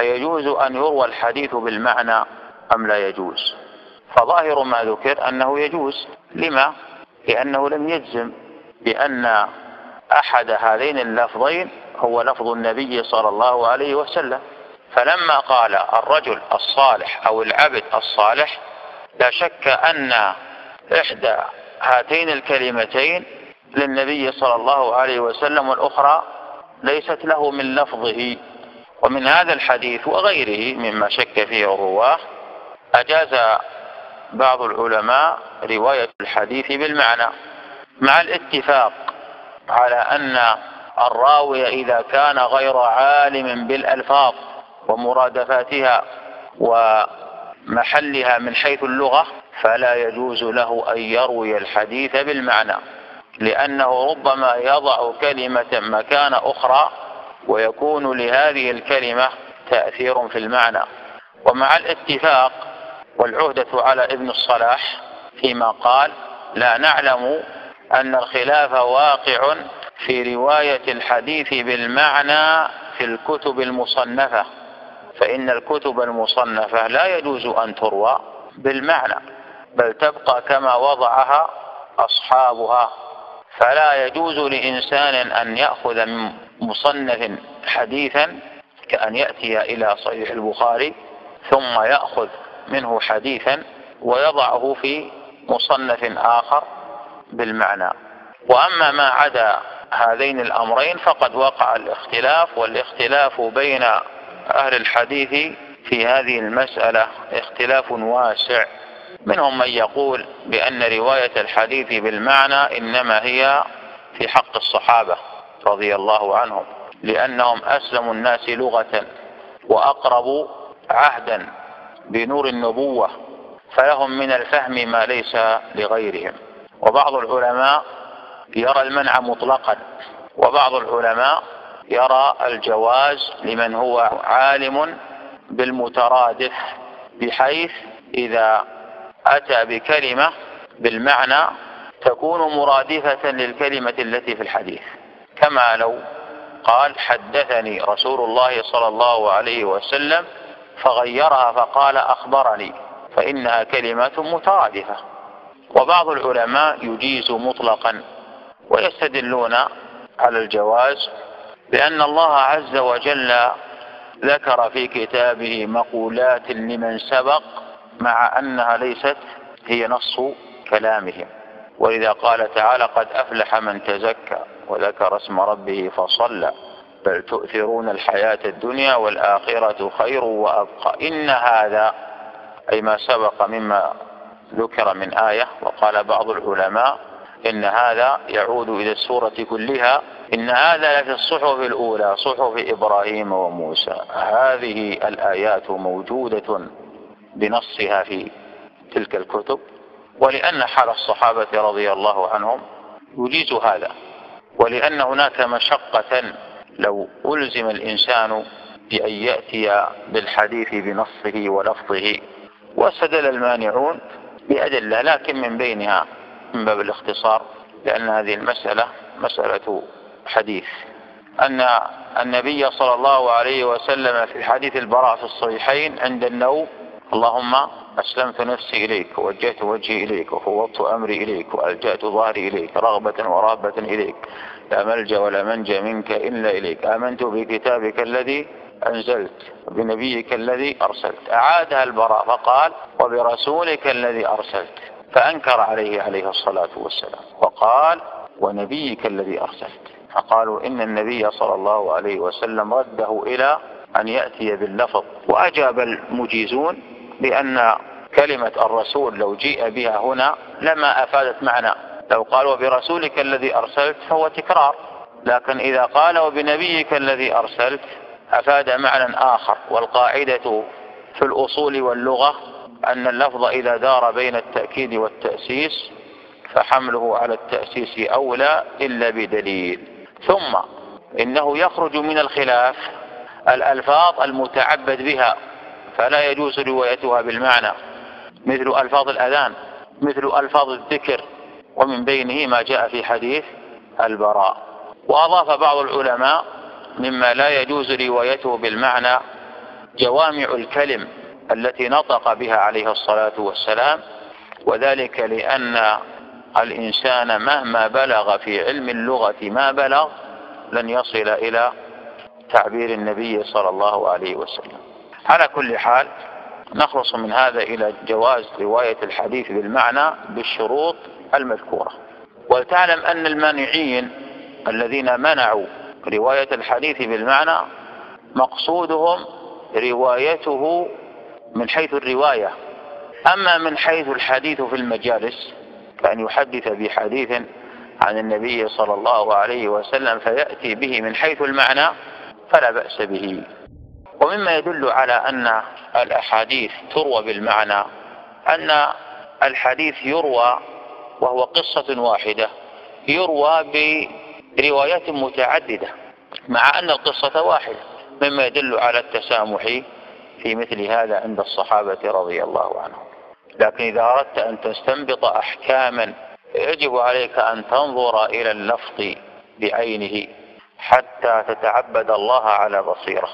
أيجوز أن يروى الحديث بالمعنى أم لا يجوز؟ فظاهر ما ذكر أنه يجوز. لما؟ لأنه لم يجزم بأن أحد هذين اللفظين هو لفظ النبي صلى الله عليه وسلم. فلما قال الرجل الصالح أو العبد الصالح لا شك أن إحدى هاتين الكلمتين للنبي صلى الله عليه وسلم والأخرى ليست له من لفظه. ومن هذا الحديث وغيره مما شك فيه الرواة أجاز بعض العلماء رواية الحديث بالمعنى مع الاتفاق على أن الراوي إذا كان غير عالم بالألفاظ ومرادفاتها ومحلها من حيث اللغة فلا يجوز له أن يروي الحديث بالمعنى لأنه ربما يضع كلمة مكان أخرى ويكون لهذه الكلمة تأثير في المعنى. ومع الاتفاق والعهدة على ابن الصلاح فيما قال لا نعلم أن الخلاف واقع في رواية الحديث بالمعنى في الكتب المصنفة. فإن الكتب المصنفة لا يجوز أن تروى بالمعنى بل تبقى كما وضعها أصحابها. فلا يجوز لإنسان أن يأخذ من مصنف حديثا كأن يأتي إلى صحيح البخاري ثم يأخذ منه حديثا ويضعه في مصنف آخر بالمعنى. وأما ما عدا هذين الأمرين فقد وقع الاختلاف والاختلاف بين أهل الحديث في هذه المسألة اختلاف واسع. منهم من يقول بأن رواية الحديث بالمعنى إنما هي في حق الصحابة. رضي الله عنهم لأنهم أسلم الناس لغة وأقرب عهدا بنور النبوة فلهم من الفهم ما ليس لغيرهم. وبعض العلماء يرى المنع مطلقا وبعض العلماء يرى الجواز لمن هو عالم بالمترادف بحيث إذا أتى بكلمة بالمعنى تكون مرادفة للكلمة التي في الحديث. كما لو قال حدثني رسول الله صلى الله عليه وسلم فغيرها فقال أخبرني فإنها كلمات مترادفة. وبعض العلماء يجيز مطلقا ويستدلون على الجواز لأن الله عز وجل ذكر في كتابه مقولات لمن سبق مع أنها ليست هي نص كلامهم. ولذا قال تعالى قد أفلح من تزكى. وذكر اسم ربه فصلى. بل تؤثرون الحياة الدنيا والآخرة خير وأبقى. إن هذا أي ما سبق مما ذكر من آية وقال بعض العلماء إن هذا يعود إلى السورة كلها. إن هذا لفي الصحف الأولى صحف إبراهيم وموسى. هذه الآيات موجودة بنصها في تلك الكتب. ولأن حال الصحابة رضي الله عنهم يجيز هذا. ولأن هناك مشقة لو ألزم الإنسان بأن يأتي بالحديث بنصه ولفظه واستدل المانعون بأدلة لكن من بينها من باب الاختصار لأن هذه المسألة مسألة حديث. أن النبي صلى الله عليه وسلم في حديث البراء في الصحيحين عند النوم اللهم أسلمت نفسي إليك ووجهت وجهي إليك وفوضت أمري إليك وألجأت ظهري إليك رغبة ورهبة إليك. لا ملجأ ولا منجى منك إلا إليك. آمنت بكتابك الذي أنزلت بنبيك الذي أرسلت. أعادها البراء فقال وبرسولك الذي أرسلت. فأنكر عليه عليه الصلاة والسلام. وقال ونبيك الذي أرسلت. فقالوا إن النبي صلى الله عليه وسلم رده إلى أن يأتي باللفظ. وأجاب المجيزون بأن كلمة الرسول لو جيء بها هنا لما أفادت معنى. لو قال وبرسولك الذي أرسلت فهو تكرار. لكن إذا قال وبنبيك الذي أرسلت أفاد معنى آخر. والقاعدة في الأصول واللغة أن اللفظ إذا دار بين التأكيد والتأسيس فحمله على التأسيس أولى إلا بدليل. ثم إنه يخرج من الخلاف الألفاظ المتعبد بها. فلا يجوز روايتها بالمعنى مثل ألفاظ الأذان مثل ألفاظ الذكر ومن بينه ما جاء في حديث البراء. وأضاف بعض العلماء مما لا يجوز روايته بالمعنى جوامع الكلم التي نطق بها عليه الصلاة والسلام وذلك لأن الإنسان مهما بلغ في علم اللغة ما بلغ لن يصل إلى تعبير النبي صلى الله عليه وسلم. على كل حال نخلص من هذا إلى جواز رواية الحديث بالمعنى بالشروط المذكورة. ولتعلم أن المانعين الذين منعوا رواية الحديث بالمعنى مقصودهم روايته من حيث الرواية. أما من حيث الحديث في المجالس كأن يحدث بحديث عن النبي صلى الله عليه وسلم فيأتي به من حيث المعنى فلا بأس به. ومما يدل على أن الأحاديث تروى بالمعنى أن الحديث يروى وهو قصة واحدة يروى بروايات متعددة مع أن القصة واحدة مما يدل على التسامح في مثل هذا عند الصحابة رضي الله عنهم. لكن إذا أردت أن تستنبط أحكاما يجب عليك أن تنظر إلى اللفظ بعينه حتى تتعبد الله على بصيرة.